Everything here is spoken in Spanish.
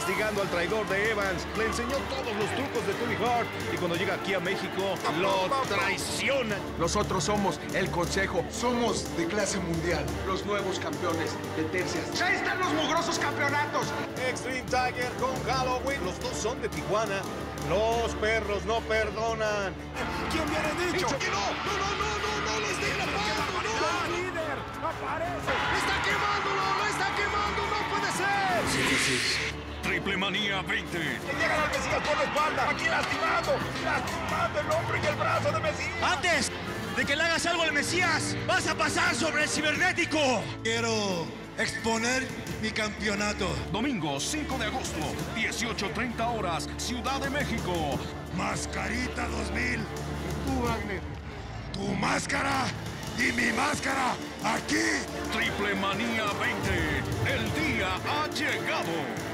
castigando al traidor de Evans. Le enseñó todos los trucos de Tony Hart. Y cuando llega aquí a México, lo traiciona. Nosotros somos el Consejo. Somos de clase mundial. Los nuevos campeones de tercias. ¡Ya están los mugrosos campeonatos! Extreme Tiger con Halloween. Los dos son de Tijuana. Los perros no perdonan. ¿Quién viene dicho? que no! ¡No, no, no, no! ¡No les dejen ¡Ya, líder! ¡Aparece! ¡Está quemándolo! ¡Lo está quemando! ¡No puede ser! Triple Manía 20. ¡Le llegan al Mesías por la espalda! ¡Aquí lastimando! ¡Lastimando el hombro y el brazo de Mesías! Antes de que le hagas algo al Mesías, vas a pasar sobre el cibernético. Quiero exponer mi campeonato. Domingo 5 de agosto, 18.30 horas, Ciudad de México. Mascarita 2000. Tú, Wagner. Tu máscara y mi máscara aquí. Triple Manía 20. El día ha llegado.